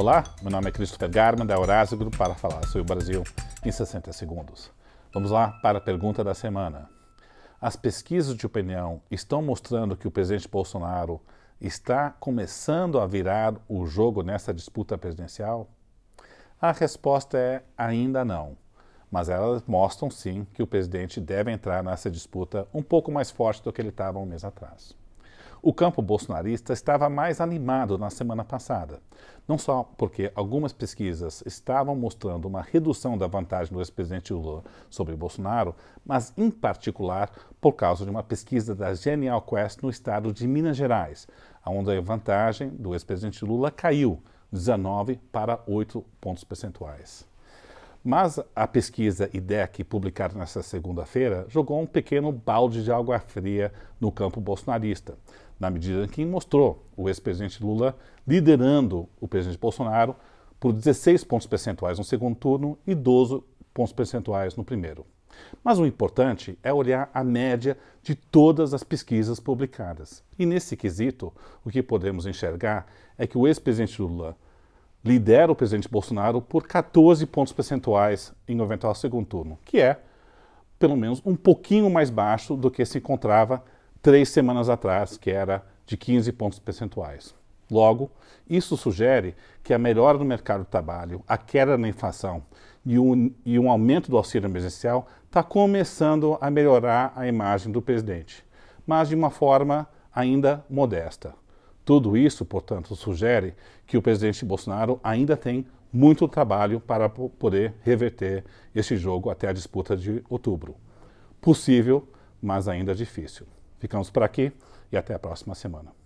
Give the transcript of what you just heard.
Olá, meu nome é Christopher Garman da Eurasio Group para falar sobre o Brasil em 60 segundos. Vamos lá para a pergunta da semana. As pesquisas de opinião estão mostrando que o presidente Bolsonaro está começando a virar o jogo nessa disputa presidencial? A resposta é ainda não, mas elas mostram sim que o presidente deve entrar nessa disputa um pouco mais forte do que ele estava um mês atrás. O campo bolsonarista estava mais animado na semana passada, não só porque algumas pesquisas estavam mostrando uma redução da vantagem do ex-presidente Lula sobre Bolsonaro, mas em particular por causa de uma pesquisa da Genial Quest no estado de Minas Gerais, onde a vantagem do ex-presidente Lula caiu 19 para 8 pontos percentuais. Mas a pesquisa IDEC, publicada nesta segunda-feira, jogou um pequeno balde de água fria no campo bolsonarista, na medida em que mostrou o ex-presidente Lula liderando o presidente Bolsonaro por 16 pontos percentuais no segundo turno e 12 pontos percentuais no primeiro. Mas o importante é olhar a média de todas as pesquisas publicadas. E nesse quesito, o que podemos enxergar é que o ex-presidente Lula lidera o presidente Bolsonaro por 14 pontos percentuais em eventual segundo turno, que é, pelo menos, um pouquinho mais baixo do que se encontrava três semanas atrás, que era de 15 pontos percentuais. Logo, isso sugere que a melhora no mercado de trabalho, a queda na inflação e um, e um aumento do auxílio emergencial está começando a melhorar a imagem do presidente, mas de uma forma ainda modesta. Tudo isso, portanto, sugere que o presidente Bolsonaro ainda tem muito trabalho para poder reverter este jogo até a disputa de outubro. Possível, mas ainda difícil. Ficamos por aqui e até a próxima semana.